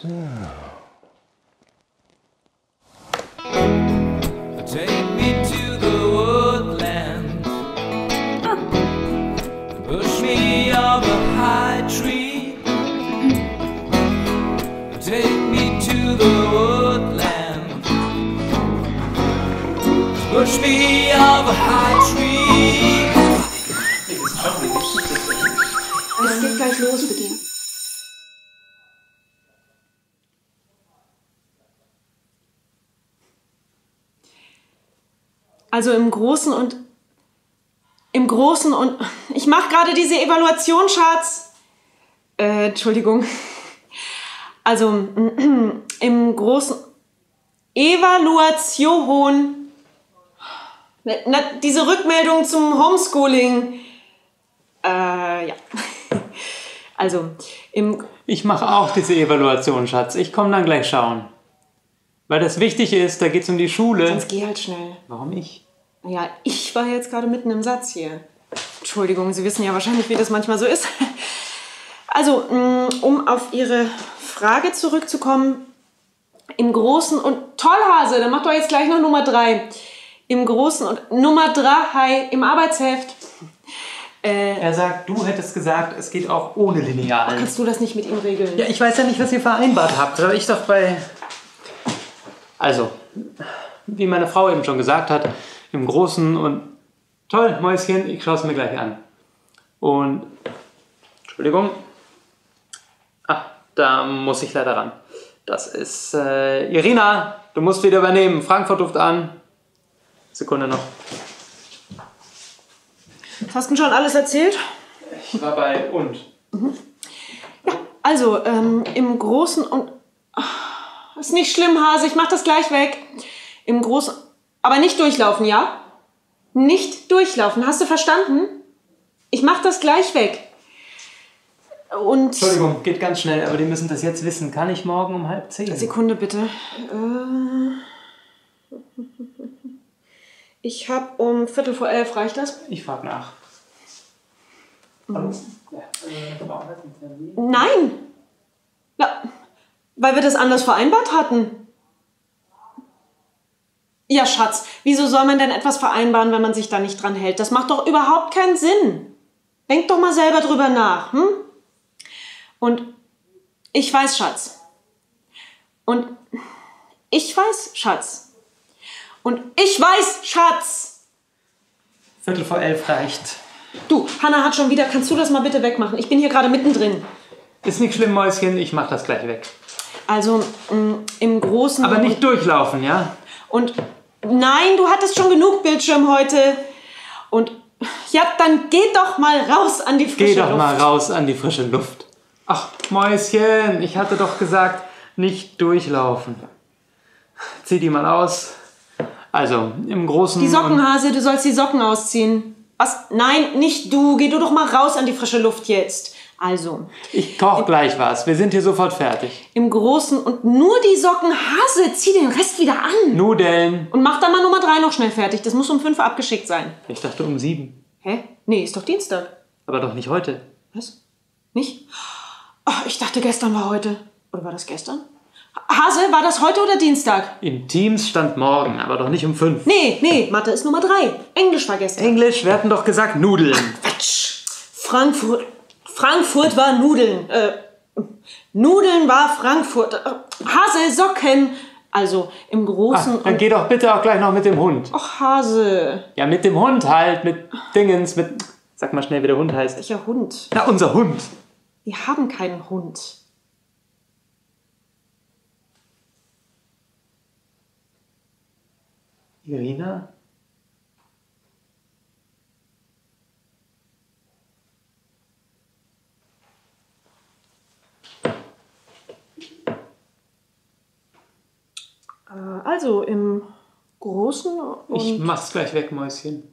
Take me to the woodland. Push me up a high tree. Take me to the woodland. Push me up a high tree. Es geht gleich los, bitte. Also im Großen und im Großen und ich mache gerade diese Evaluation, Schatz. Äh, Entschuldigung. Also im Großen Evaluation. Diese Rückmeldung zum Homeschooling. Äh, ja. Also im Ich mache auch diese Evaluation, Schatz. Ich komme dann gleich schauen. Weil das Wichtige ist, da geht es um die Schule. Sonst geh halt schnell. Warum ich? Ja, ich war jetzt gerade mitten im Satz hier. Entschuldigung, Sie wissen ja wahrscheinlich, wie das manchmal so ist. Also, mh, um auf Ihre Frage zurückzukommen, im Großen und toll, Hase, dann mach doch jetzt gleich noch Nummer drei. Im Großen und Nummer drei im Arbeitsheft. Äh, Er sagt, du hättest gesagt, es geht auch ohne Lineal. kannst du das nicht mit ihm regeln? Ja, ich weiß ja nicht, was ihr vereinbart habt. Aber ich doch bei. Also, wie meine Frau eben schon gesagt hat, im Großen und. Toll, Mäuschen, ich schaue es mir gleich an. Und. Entschuldigung. Ah, da muss ich leider ran. Das ist. Äh, Irina, du musst wieder übernehmen. Frankfurt ruft an. Sekunde noch. Hast du schon alles erzählt? Ich war bei und. Also, ähm, im Großen und. Ist nicht schlimm, Hase, ich mach das gleich weg. Im Großen. Aber nicht durchlaufen, ja? Nicht durchlaufen, hast du verstanden? Ich mach das gleich weg. Und. Entschuldigung, geht ganz schnell, aber die müssen das jetzt wissen. Kann ich morgen um halb zehn? Sekunde bitte. Äh, ich hab um Viertel vor elf, reicht das? Ich frage nach. Ja, äh? Nein! Weil wir das anders vereinbart hatten. Ja, Schatz, wieso soll man denn etwas vereinbaren, wenn man sich da nicht dran hält? Das macht doch überhaupt keinen Sinn. Denk doch mal selber drüber nach, hm? Und ich weiß, Schatz. Und ich weiß, Schatz. Und ich weiß, Schatz. Viertel vor elf reicht. Du, Hanna hat schon wieder. Kannst du das mal bitte wegmachen? Ich bin hier gerade mittendrin. Ist nicht schlimm, Mäuschen, ich mach das gleich weg. Also mh, im Großen. Aber nicht durchlaufen, ja? Und nein, du hattest schon genug Bildschirm heute. Und ja, dann geh doch mal raus an die frische Geh doch Luft. mal raus an die frische Luft. Ach, Mäuschen, ich hatte doch gesagt, nicht durchlaufen. Zieh die mal aus. Also, im Großen. Die Sockenhase, du sollst die Socken ausziehen. Was? Nein, nicht du. Geh du doch mal raus an die frische Luft jetzt. Also, Ich koch gleich was. Wir sind hier sofort fertig. im Großen und nur die Socken. Hase, zieh den Rest wieder an. Nudeln. Und mach dann mal Nummer drei noch schnell fertig. Das muss um fünf abgeschickt sein. Ich dachte um sieben. Hä? Nee, ist doch Dienstag. Aber doch nicht heute. Was? Nicht? Ach, ich dachte, gestern war heute. Oder war das gestern? Hase, war das heute oder Dienstag? In Teams stand morgen, aber doch nicht um fünf. Nee, nee, Mathe ist Nummer drei. Englisch war gestern. Englisch, wir hatten doch gesagt Nudeln. Quatsch. Frankfurt. Frankfurt war Nudeln. Äh, Nudeln war Frankfurt. Äh, Hase, Socken. Also im Großen Ach, dann und. geh doch bitte auch gleich noch mit dem Hund. Och, Hase. Ja, mit dem Hund halt, mit Dingens, mit. Sag mal schnell, wie der Hund heißt. Welcher Hund? Na, unser Hund. Wir haben keinen Hund. Irina? Äh, also im Großen und. Ich mach's gleich weg, Mäuschen.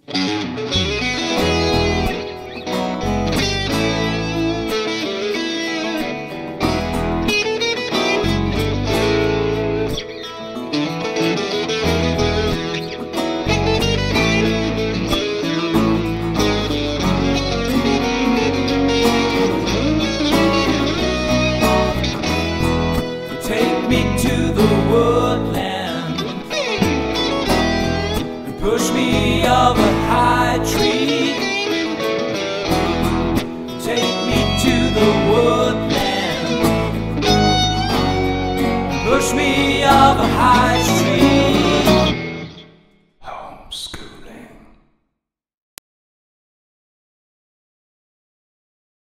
reminds me of a high tree. Take me to the woodland, push me up a high tree.